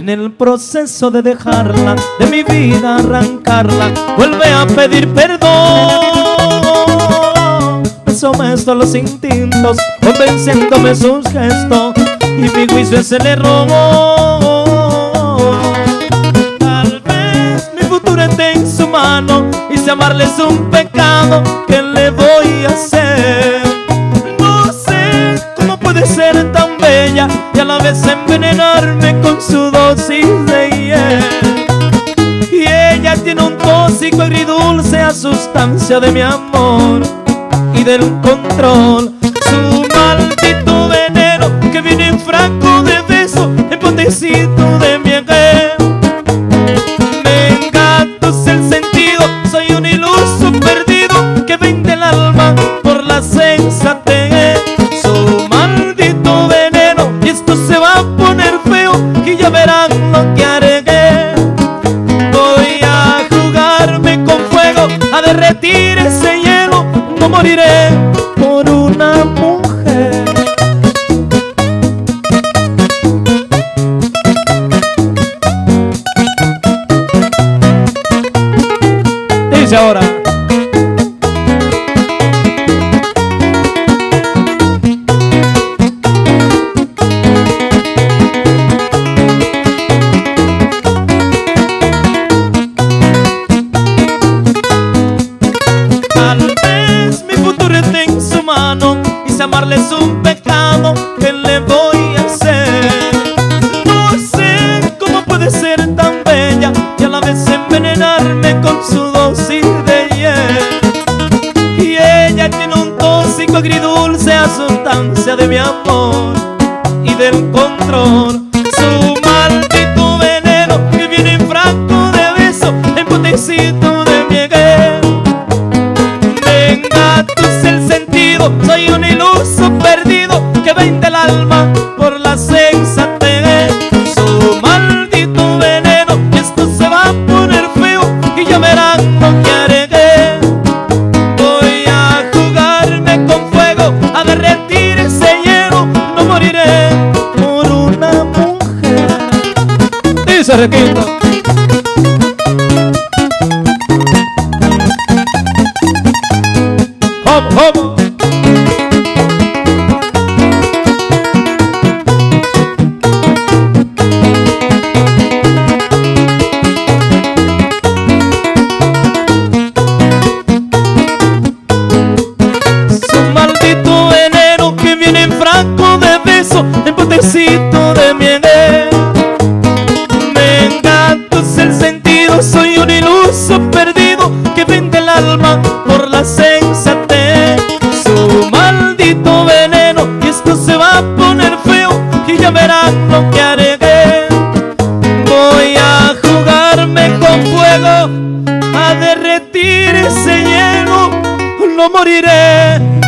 en el proceso de dejarla, de mi vida arrancarla, vuelve a pedir perdón. Me someto a los instintos, convenciéndome sus gestos, y mi juicio es el error. Tal vez mi futuro esté en su mano, y si amarle es un pecado, ¿qué tóxico agridulce a sustancia de mi amor y del control. Su maldito veneno que viene en franco de beso, en potecito de derretir ese hielo, no moriré por una mujer. Dice ahora. Si amarle un pecado, ¿qué le voy a hacer? No sé cómo puede ser tan bella y a la vez envenenarme con su dosis de hiel. Y ella tiene un tóxico agridulce a sustancia de mi amor y del control. Su maldito veneno que viene en franco de beso, en potecito de miel. Me engatusca el sentido, soy Requito. Vamos, vamos. Su que viene en franco de beso, en potecito de n'umurirere